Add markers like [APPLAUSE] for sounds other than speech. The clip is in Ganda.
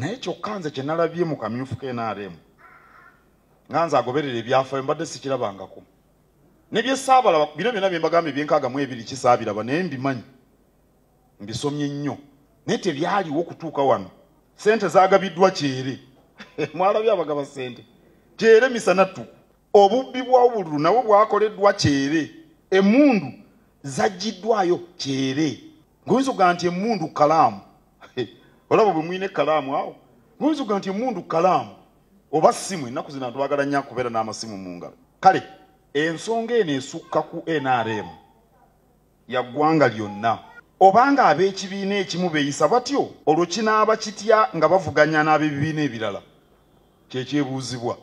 naye kyokka nze kye nalabye mu kamyufu k'NRM nga nze agoberera ebyafaayo mbadde sikirabangako. Ne bye saabalaba bino byonna bye mbagamba ebyenkaaga mu ebiri kisaabiraba naye mbimanyi mbisomye nnyo. Naye tebyaliwo kutuuka wano. Sente zaagabiddwa kyere. [LAUGHS] Mwalabye abagaba sente kyere misana ttuku obubbi bwa obululu nabwo bwakoleddwa kyere. Emmundu zaggiddwayo kyere. Ngaoyinza okugaa nti emmundu kalaamu [LAUGHS] olaba bwe mwine ekalaamu awo ngaoyinza okugaa nti emmundu kalaamu oba simu ennaku zino atwagala nnyo akubeera n'amasimu mu ngalo. Kale ensonga eno esukka ku nrm ya ggwanga lyonna obanga ab'ekibiina ekimu beeyisa batyo olwo kinaaba kitya nga bavuganya n'ab'ebibiina ebirala? Kyekyebuuzibwa